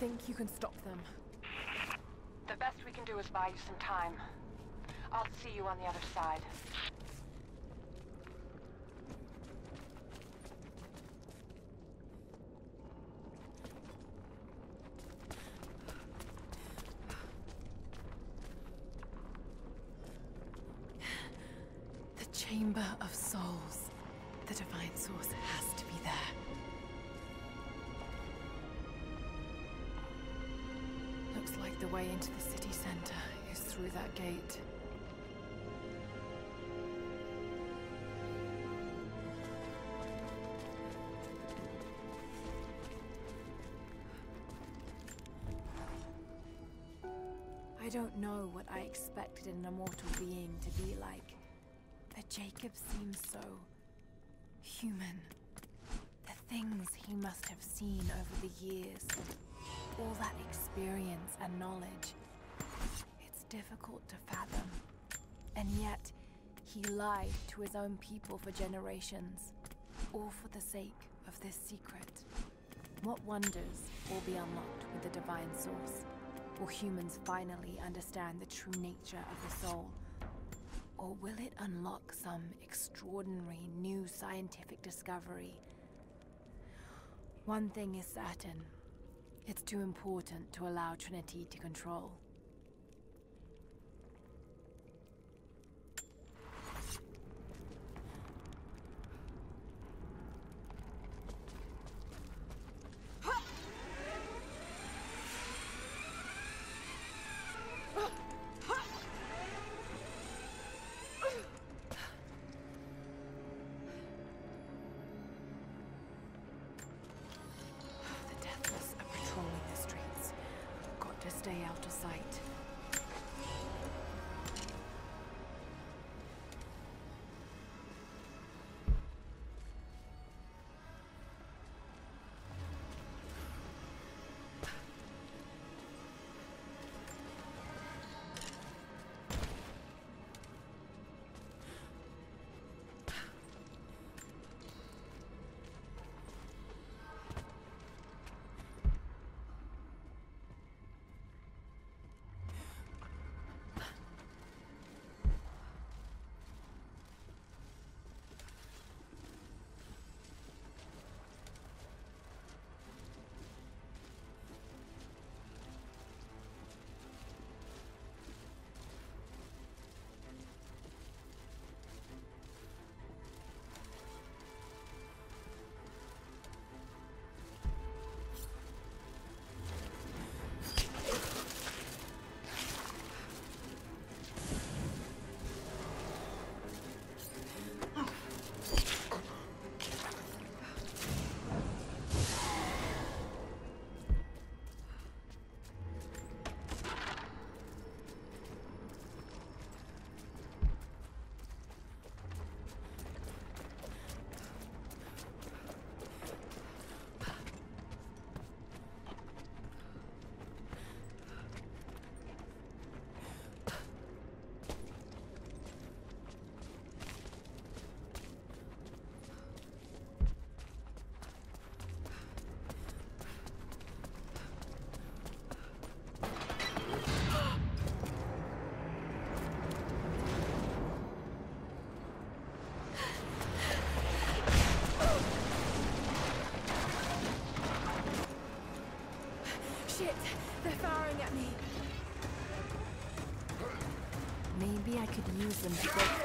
think you can stop them? The best we can do is buy you some time. I'll see you on the other side. The Chamber of Souls. The Divine Source has to be there. Looks like the way into the city center is through that gate. I don't know what I expected an immortal being to be like. But Jacob seems so human. The things he must have seen over the years, all that experience and knowledge, it's difficult to fathom. And yet, he lied to his own people for generations, all for the sake of this secret. What wonders will be unlocked with the Divine Source? Will humans finally understand the true nature of the soul? Or will it unlock some extraordinary new scientific discovery? One thing is certain. It's too important to allow Trinity to control. Could use them to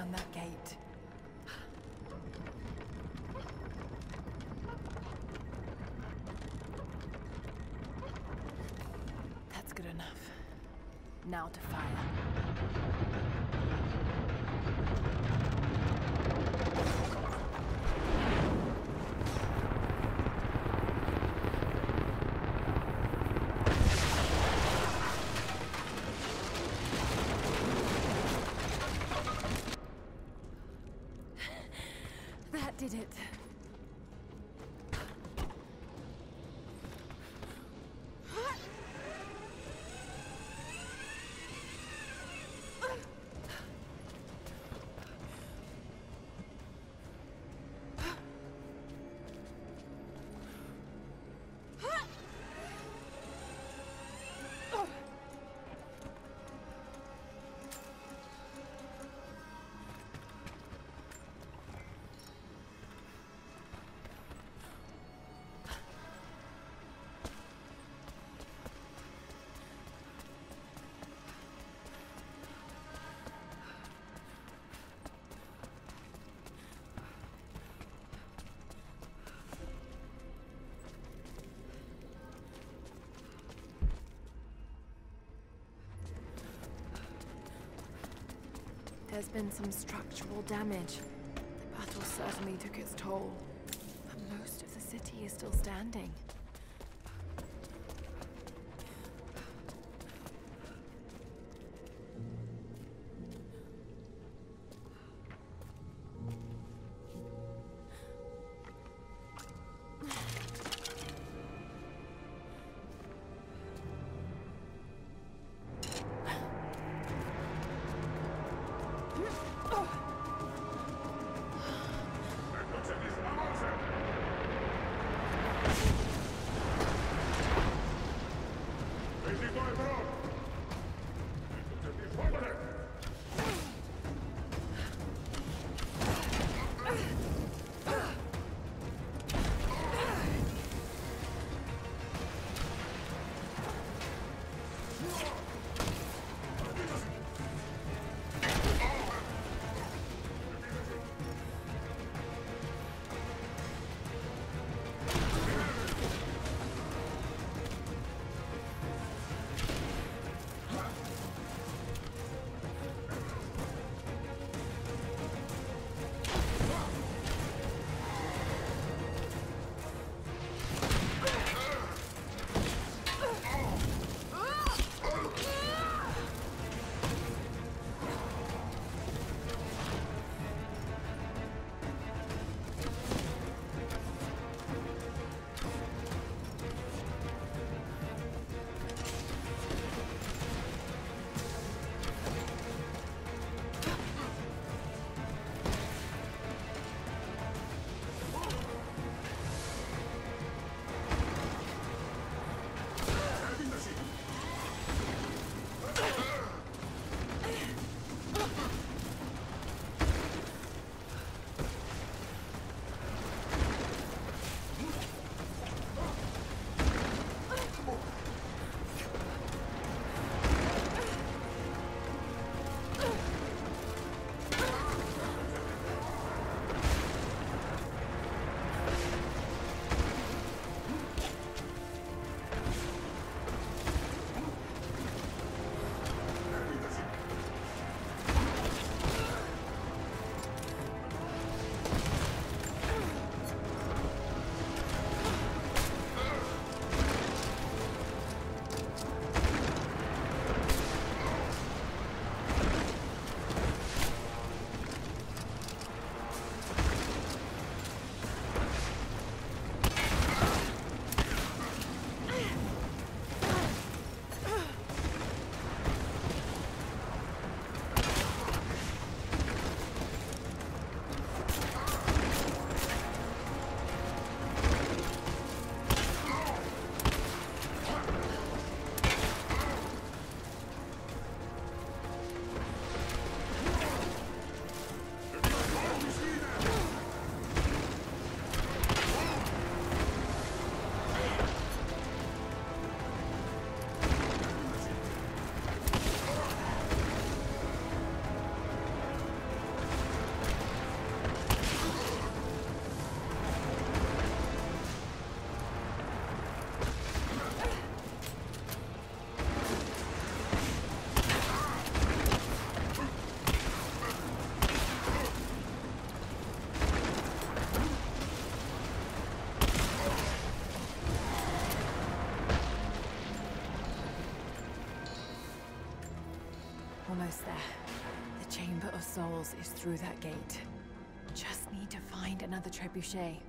down that gate. That's good enough. Now to fire. There's been some structural damage. The battle certainly took its toll. But most of the city is still standing. Souls is through that gate. Just need to find another trebuchet.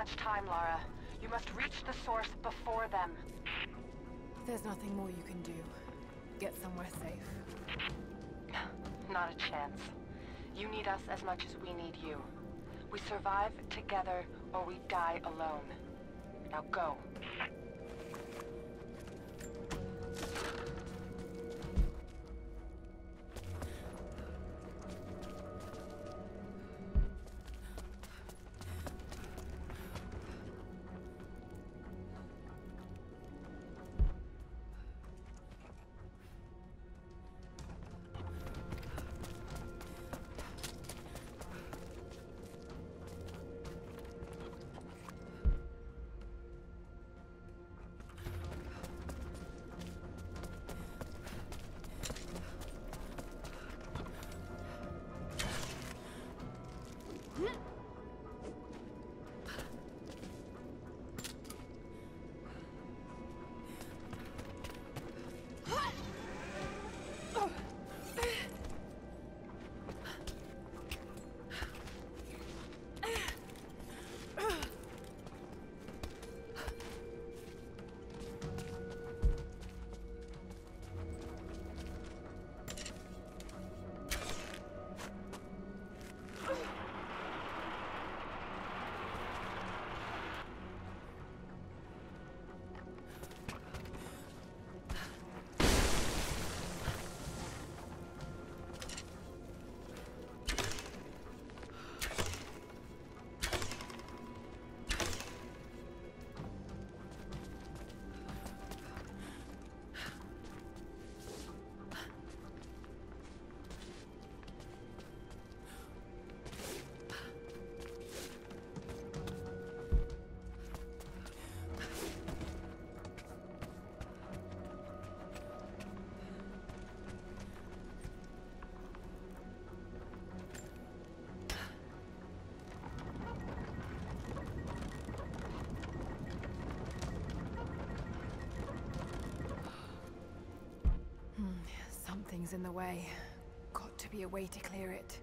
Much time, Lara. You must reach the source before them. There's nothing more you can do. Get somewhere safe. Not a chance. You need us as much as we need you. We survive together or we die alone. Now go. Something's in the way. Got to be a way to clear it.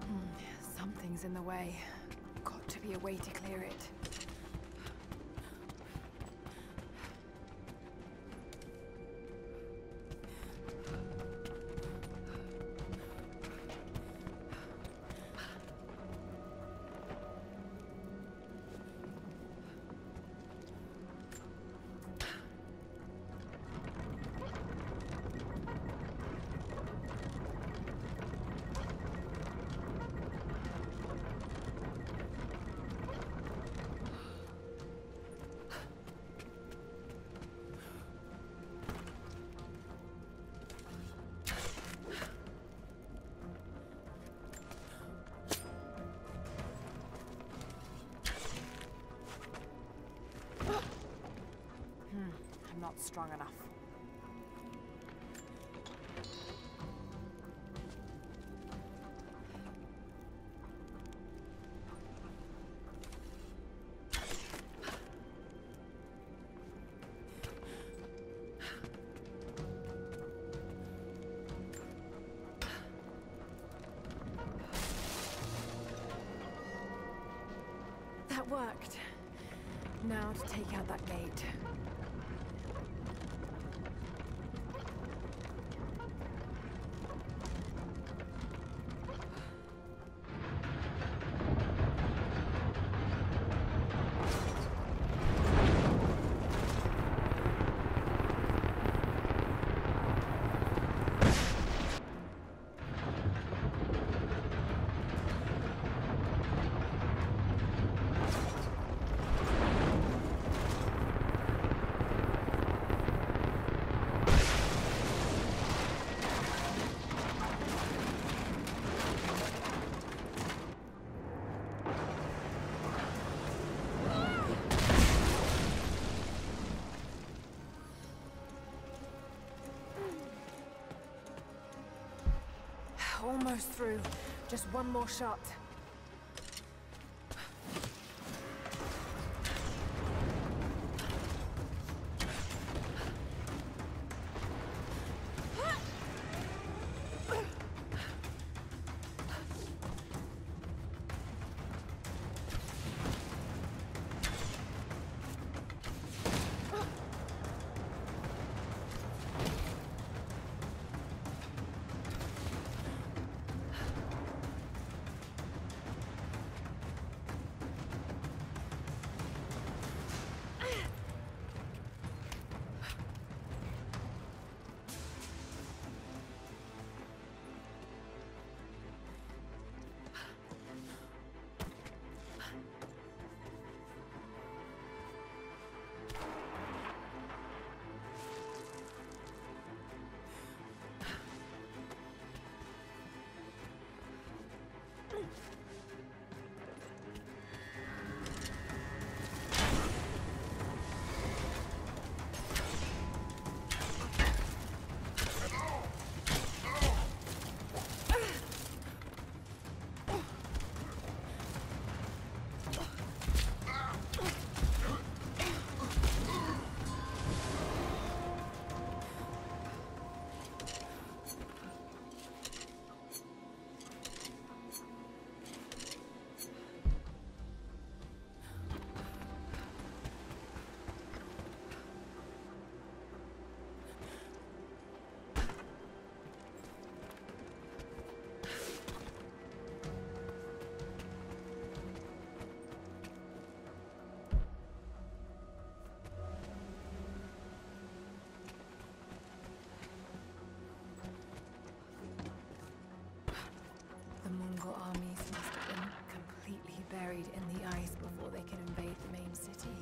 Hmm, Something's in the way. Got to be a way to clear it. strong enough. That worked. Now to take out that gate. Almost through. Just one more shot. The Mongol armies must have been completely buried in the ice before they could invade the main city.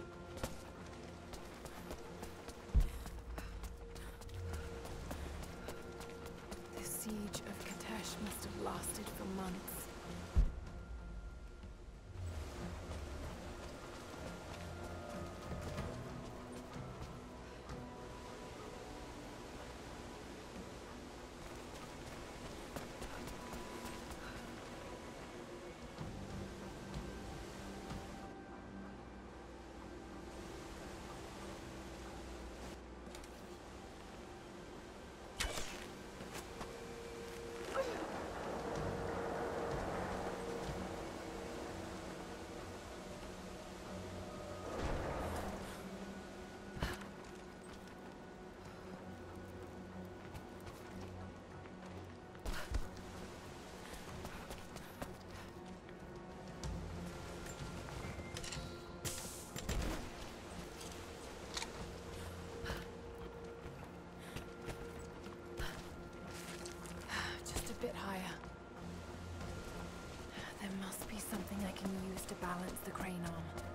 The siege of Kitezh must have lasted for months. I can use to balance the crane arm.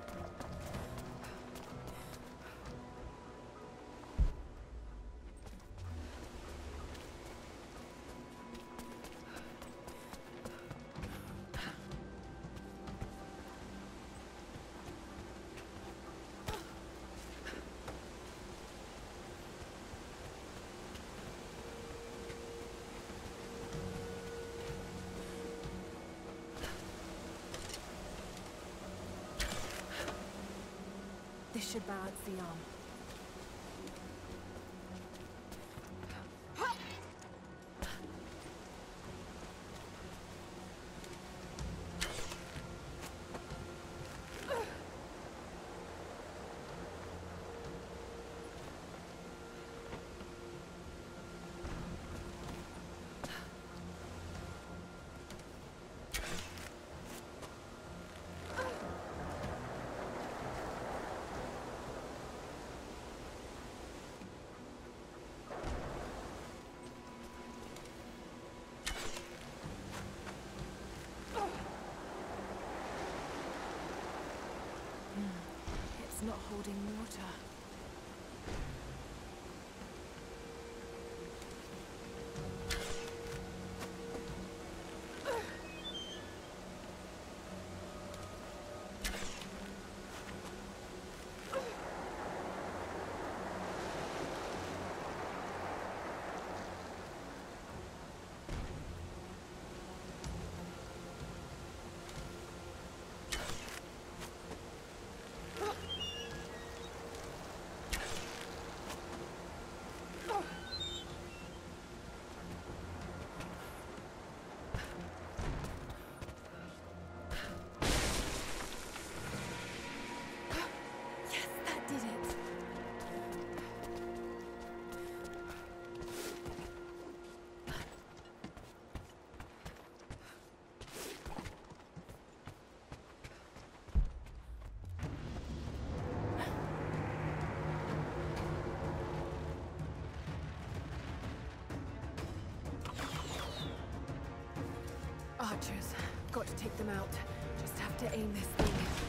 Should balance the arm. It's not holding water. Got to take them out. Just have to aim this thing.